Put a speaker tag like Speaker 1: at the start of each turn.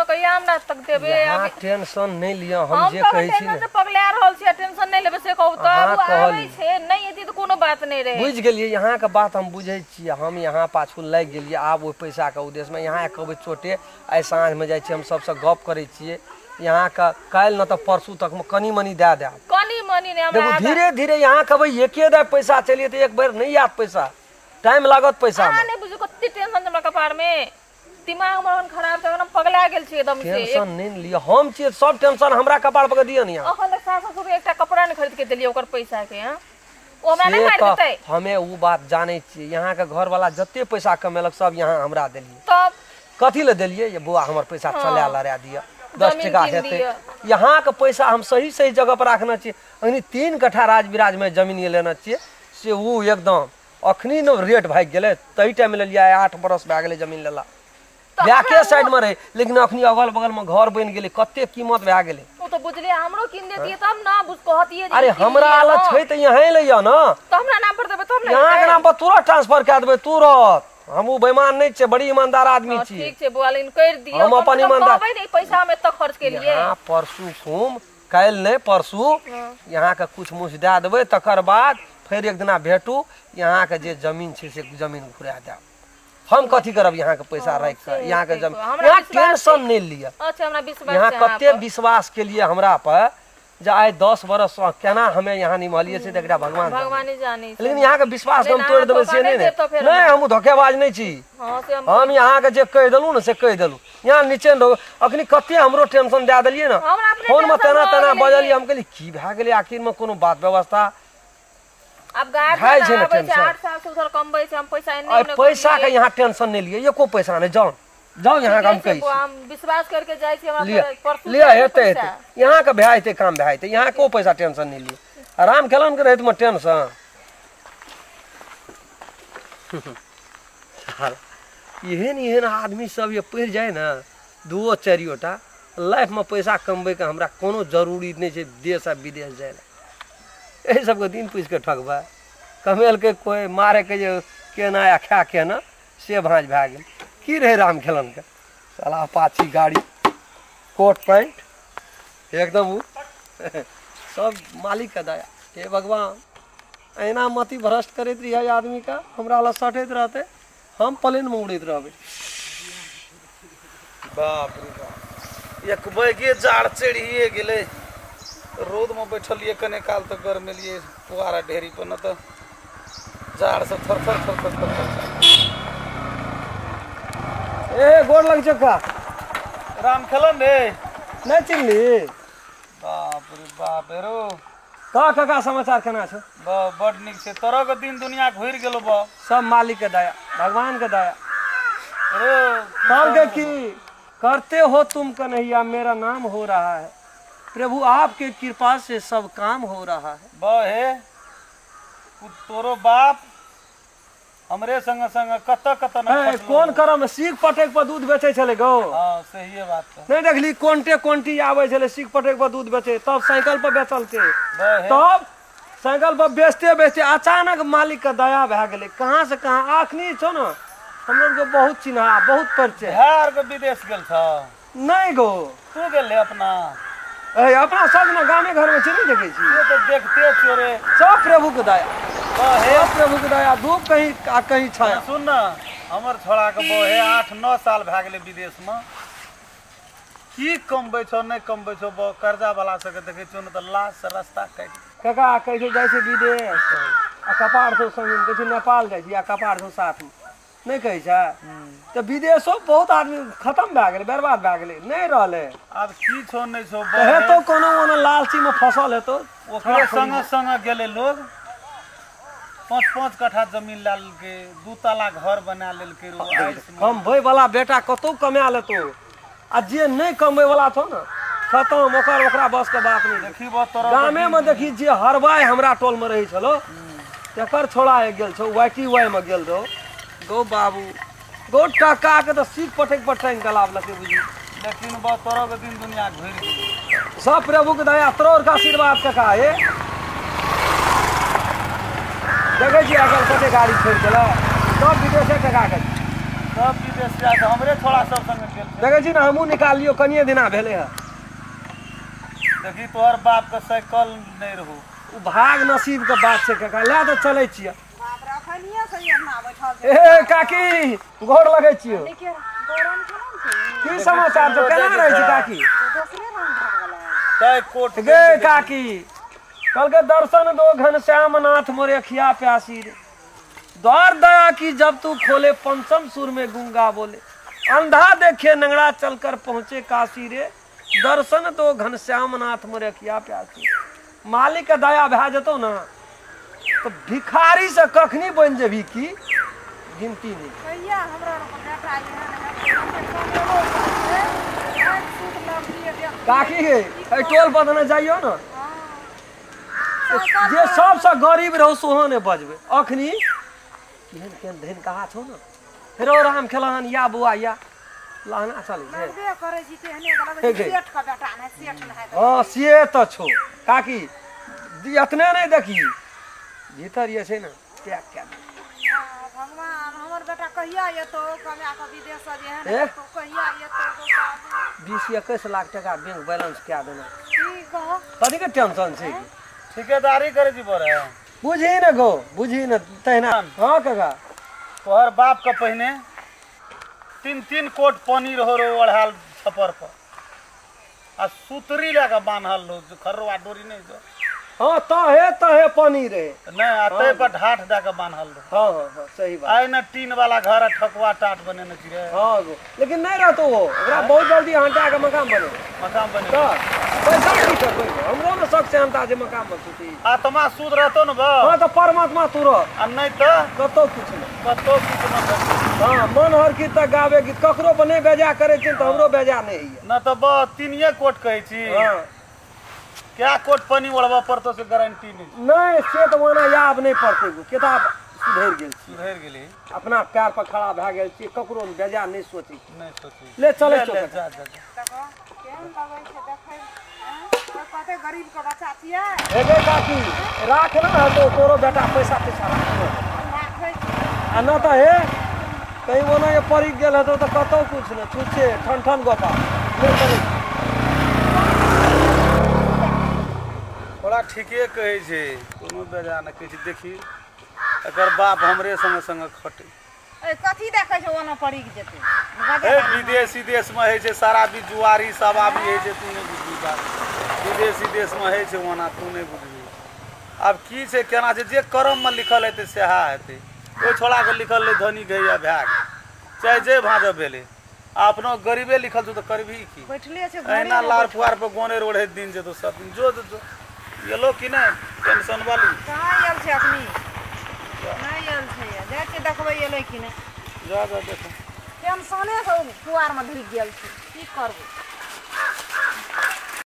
Speaker 1: न कहिया हमरा तक देबे
Speaker 2: यहाँ टेंशन नहीं लिया हम
Speaker 1: हम
Speaker 2: जे
Speaker 1: तो
Speaker 2: कहै छी
Speaker 1: टेंशन से पगला रहल छी टेंशन नहीं लेबे से कहू। तब आबै
Speaker 2: कहली।
Speaker 1: छै नहीं एती तो कोनो बात नहीं रहे।
Speaker 2: बुझ गेलियै यहाँ के बात हम बुझै छियै हम यहाँ पाछू लागि गेलियै आब ओहि पैसा के उद्देश्य में यहाँ कहबै चोटे आइ साँझ में जाइ छियै हम सबसँ गप करै छियै। यहाँ का काल्हि न तऽ परसू तक में कनी मनी दए देब।
Speaker 1: कनी मनी ने
Speaker 2: देखो
Speaker 1: हमरा
Speaker 2: धीरे धीरे यहाँ कहबै एके दे पैसा चलिए तो एक बेर नहीं आत पैसा। टाइम लागत पैसा
Speaker 1: अहाँ नहीं बुझू कते टेंशन हमरा कपार में दिमाग हमर खराब छै एकदम पगला गेल छी एकदम से।
Speaker 2: टेंशन नहीं लिया हम छियै सब टेंशन हमरा कपार पर दिया यहाँ।
Speaker 1: अखन तक सास ससुर के एकटा कपड़ा नहीं खरीद के देलिए ओकर पैसा के हाँ ओ हमरा नहीं मार देतै?
Speaker 2: हमें उ बात जानै छियै यहाँ के घर वाला जते पैसा कमेलक सब यहाँ हमरा देलियै।
Speaker 1: तब?
Speaker 2: कथी ले देलियै? ये बुआ हमर पैसा चला लड़ा दिया दस टका हेतै। यहाँ के पैसा हम सही सही जगह पर राखने छियै। अखनी तीन कट्ठा राज विराज में ज़मीन ये लेने छियै से उ एकदम अखनी न रेट भागि गेलै तही टाइम लेलियै आइ आठ बरस भए गेलै ज़मीन लेला।
Speaker 1: तऽ
Speaker 2: ब्याके साइड में रहे लेकिन अखनी अगल बगल में घर बन गए कते कीमत गेलै।
Speaker 1: ओ तो बुझलिए हमरो किन देतिए तब ना बुझ कहतिए
Speaker 2: अरे हमरा
Speaker 1: लिअ,
Speaker 2: आला
Speaker 1: हाँ।
Speaker 2: छै तऽ यहाँ लिया न।
Speaker 1: तो हमरा नाम पर देबे तब ना
Speaker 2: यहाँ के नाम पर तुरंत ट्रांसफ़र कए देबै तुरंत। हमहू बेईमान नहीं छियै बड़ी ईमानदार आदमी
Speaker 1: हाँ,
Speaker 2: छियै।
Speaker 1: ठीक छै बुआ लेकिन कर दियो।
Speaker 2: हम अपन ईमानदार-
Speaker 1: कहबै नहीं पैसा में तक खर्च के लिए
Speaker 2: यहाँ परसू सोम काल्हि नहीं परसू।
Speaker 1: हाँ।
Speaker 2: यहाँ के कुछ मुछ दए देबै तकर बाद फेर एक दिना भेटू यहाँ के जे ज़मीन छै से ज़मीन घुरा देब। हम कथी करब यहाँ के पैसा राखि कऽ? यहाँ के
Speaker 1: ठीक
Speaker 2: ज़मीन यहाँ टेंशन नहीं लिया
Speaker 1: अच्छा
Speaker 2: यहाँ कते। विश्वास के लिए हमरा पर जे आइ दस बरस केना हमें यहाँ निमहलिए से एकरा भगवान
Speaker 1: भगवान ही जानी।
Speaker 2: लेकिन यहाँ के विश्वास हम तोड़ देबै
Speaker 1: धोखा
Speaker 2: से
Speaker 1: नहीं
Speaker 2: नहीं हम धोखेबाज नहीं छी।
Speaker 1: हम
Speaker 2: यहाँ के जे कह देलू ना से कह देलू यहाँ नीचे रहो। अखनी कते हमरो टेंशन दे देलियै ना। फ़ोन में तेना तेना
Speaker 1: गेलै
Speaker 2: हम कहली की भए गेलै? आखिर में कोनो बात व्यवस्था
Speaker 1: अब
Speaker 2: खाइ छै ने टेंशन।
Speaker 1: आठ साल से उधर कमबै छै हम पैसा
Speaker 2: के। यहाँ टेंशन नहीं लिए एको पैसा नहीं जाओ। जाओ यहाँ के हम कही।
Speaker 1: हम विश्वास करके जाइ छी हमरा परसू
Speaker 2: लिया
Speaker 1: देबै
Speaker 2: हेतै
Speaker 1: पैसा।
Speaker 2: यहाँ के भए जेतै काम भए जेतै यहाँ को पैसा टेंशन नहीं लिए। आराम खेलन के रहत में टेंशन। एहन एहन आदमी सब ये पढ़ जाए ना दूओ चारियोटा लाइफ में पैसा कमबै के हमरा कोनो ज़रूरी नहीं छै देश आ विदेश जाए एहि सबके दिन पूछि के ठगबै। कमेलकै कोई मारे के जे केना या खा के ना से भाँज भए गेल। की रहे राम खेलन के? साला अपाची गाड़ी, कोट पैंट, एकदम सब मालिक के दया। हे भगवान, एना मति भ्रष्ट करैत रहिए आदमी का, हमरा लग सटैत रहते। हम प्लेन में उड़ैत रहबै।
Speaker 3: बाप रे बाप। एक बैगे जाड़ चढ़िए गेलै। रौद में बैठलिए कने काल तक गरमेलिए पुआरा ढेरी पर न तऽ जाड़ से थर थर थर थर थर थर।
Speaker 2: ए गोर लग चक्का
Speaker 3: राम खेलन रे।
Speaker 2: नहीं चिन्हली
Speaker 3: बाप रे बाप रो
Speaker 2: का काका समाचार केना छौ?
Speaker 3: बा बड नीक छै। तरह के दिन दुनिया घुरि गेलो बा।
Speaker 2: सब मालिक के दया भगवान के दया।
Speaker 3: रो
Speaker 2: कहल के कि करते हो तुम कन्हैया मेरा नाम हो रहा है। प्रभु आपके कृपा से सब काम हो रहा है।
Speaker 3: बा हे उ तोरो बाप हमरे संग संग कत कत न।
Speaker 2: कोन करम? सीख पटेक पर दूध बेचे छले गो।
Speaker 3: हाँ सही बात है।
Speaker 2: नहीं देखली कोंटे कोंटी आवे छले सीख पटेक पर दूध बेचे। तब साइकिल पर बेचल थे तब साइकिल पर बेचते बेचते अचानक मालिक के दया भए गेलै। कहाँ से कहाँ? आखनी छो ना। हम लोग के बहुत चिन्हा बहुत परिचय।
Speaker 3: बिहार के विदेश गेल छ।
Speaker 2: नहीं गो।
Speaker 3: तू गेल अपना।
Speaker 2: अपना सब ना गामे घर में चिन्ह देखे छी।
Speaker 3: ये तो देखते छियो
Speaker 2: सब प्रभु के दया
Speaker 3: हे।
Speaker 2: प्रभु के दया धूप कहीं आ कहीं छाया
Speaker 3: सुन न हमर छोड़ा के बहे आठ नौ साल भए गेलै विदेश में की कमबै छौ नहि कमबै छौ बौ कर्जा वाला सबके देखै छियौ ने तऽ लाश से रास्ता काटि
Speaker 2: काका कहै छै जाइ छै विदेश। आ कपार छौ संग कहै छै नेपाल जाइ छी आ कपार छौ साथ में नहीं कहै छै तऽ विदेशो बहुत आदमी खत्म भए गेलै बर्बाद भए गेलै नहीं रहलै।
Speaker 3: आब की छौ नहि छौ
Speaker 2: तऽ हेतौ कोनो कोनो लालची में फ़सल हेतौ
Speaker 3: ओकरे संगे संगे गेलै लोग। पाँच पाँच कट्ठा ज़मीन लए लेलकै दू ताला घर बना लेलकै रो आइस
Speaker 2: वाला बेटा कतौ कमा लेतौ आ जे नहीं कमबै वाला छौ ने खतम ओकर ओकरा बस के बात नहीं।
Speaker 3: देखी बा
Speaker 2: गामे में देखी जे हरवाई हमरा टोल में रही छलो तेकर छोड़ा गेल छौ वाइटी वाई में गेल रहो। गो बाबू। गो टका के तो सीख पटक पर टाइम गलावलकै बुझी।
Speaker 3: लेकिन बा तोरा के दिन दुनिया घुरि
Speaker 2: सब प्रभु के दया तोर का आशीर्वाद कका हे? देखे छी आजकल कते गाड़ी छोड़ देला सब विदेशे टका के।
Speaker 3: सब विदेश जा के हमरे थोड़ा सब संग गेल।
Speaker 2: देखै छी ने हमहूँ निकालियो कनिए दिना भेलै हँ।
Speaker 3: देखी तोहर बाप के साइकिल नहीं रहू।
Speaker 2: उ भाग नसीबके बात छै काका। लए तऽ चलै छियै। ए काकी गोर लगै छियै। की समाचार छौ? केना रहै छी काकी?
Speaker 3: तै कोट
Speaker 2: गे काकी कहलकै दर्शन दो घनश्याम नाथ मोरे खिया प्यासी रे द्वार दया की जब तू खोले पंचम सुर में गुंगा बोले। अंधा देखे नंगड़ा चलकर पहुँचे काशी रे दर्शन दो घनश्याम नाथ मोरे खिया प्यासी मालिक के दया भए जेतौ ना? तो भिखारी से कखनी बन जेबी की? गिनती नहीं।
Speaker 4: कहिया हमरा
Speaker 2: काकी गे एहि टोल पर ने जाइयो ना। जे सबसे गरीब रहो सोहो ने बजबै। अखनी केहन केहन धन कहा छौ ने? हेरो राम खेलहन या बुआ या। लहना चलै
Speaker 4: लगबे करै
Speaker 2: हे गे।
Speaker 4: सेठ के बेटा नहि सेठ नहि
Speaker 2: हाँ से तऽ छौ। काकी एतने नहि देखी। भीतर ये छै ने त्याग कए दे
Speaker 4: भगवान हमर बेटा कहिया कमा विदेश से कहिया
Speaker 2: लाख टका बैंक बैलेंस कए देना
Speaker 4: की कह?
Speaker 2: कथी के टेंशन छै?
Speaker 3: ठेकेदारी करे जी बोरे।
Speaker 2: बुझही ने गो बुझही ने तहिना। हाँ। काका?
Speaker 3: तोहर बाप के पहिने तीन तीन कोट पानी रहो रो ओढ़ाल छपर पर। आ सुतरी के बान्हल रहो खरवा डोरी नहीं जो
Speaker 2: हाँ तहे तहे पानी रहे
Speaker 3: नहीं आ तै पर ढाठ दे के बान्हल रहो।
Speaker 2: हाँ हाँ हाँ सही बात।
Speaker 3: आइ न टीन वाला घर ठकुआ टाट बनेने छी रे
Speaker 2: हाँ गो लेकिन नहीं रहतो वो। ओकरा बहुत जल्दी हटा के मकान बने।
Speaker 3: मकान बने।
Speaker 2: तो पैसा की करबै हमरो ने शौक से हमता जे मकान पर सुती
Speaker 3: आत्मा शुद्ध रहतो न बा।
Speaker 2: हाँ तो परमात्मा तू रह।
Speaker 3: आ नहीं तो?
Speaker 2: कतौ कुछ नहीं।
Speaker 3: कतो कुछ न
Speaker 2: हाँ मन हर गीत तक गावे गीत। ककरो नहीं बेजा करे छिन तो हमरो बेजा नहीं है
Speaker 3: न तो बा तीनिए कोट कहै छी।
Speaker 2: हाँ।
Speaker 3: क्या कोट पानी ओढ़बा पड़तो से गारंटी नहीं।
Speaker 2: नहीं से तो वहाँ याद नहीं पड़ते किताब सुधर गेल छी।
Speaker 3: सुधर गेली।
Speaker 2: अपना पैर पर खड़ा भए गेल छी ककरो बेजा नहीं सोची।
Speaker 3: नहीं सोची।
Speaker 2: ले चले चल
Speaker 3: जा जा जा।
Speaker 4: देखो केहन लगै छै देखै कते गरीब के बच्चा छियै
Speaker 2: हेगे काकी राख ना तो तोरो बेटा पैसा पैसा राख आ न त हे कहीं वो ना ये पड़ी गेल हतो तो कतौ कुछ न छुच्छे ठन ठन गोपा ले चले
Speaker 3: ठीके कहै छै कोनो बेजा न कहै छै देखी एकर बाप हमरे संगे संगे खटे।
Speaker 4: ए कथी देखै छै ओना पड़ी जेतै?
Speaker 3: हे विदेश विदेश में होइ छै सारा भी जुआरी सब आबी होइ छै तू नहीं बुझबी बात। विदेश विदेश में होइ छै ओना तू नहीं बुझबी आब की छै केना छै जे करम में लिखल हेतै सएह हेतै। ओहि छोड़ा के लिखल रहै धनी गैया भए गेल। चाहे जे भाजब भेलै। अपनो गरीबे लिखल छौ तऽ करबही की? अहिना लार पुआर पर गोने रोड़े दिन जेतो सब दिन जो जो जो। गेलो कि नहीं टेंशन वाली?
Speaker 4: कहाँ आयल छै अखनी नहि आयल छै जाइ छियै देखबै एलै कि नहि।
Speaker 3: जा जा देखो।
Speaker 4: टेंशने से कुआरमे ढुकि गेल छै। की करबै?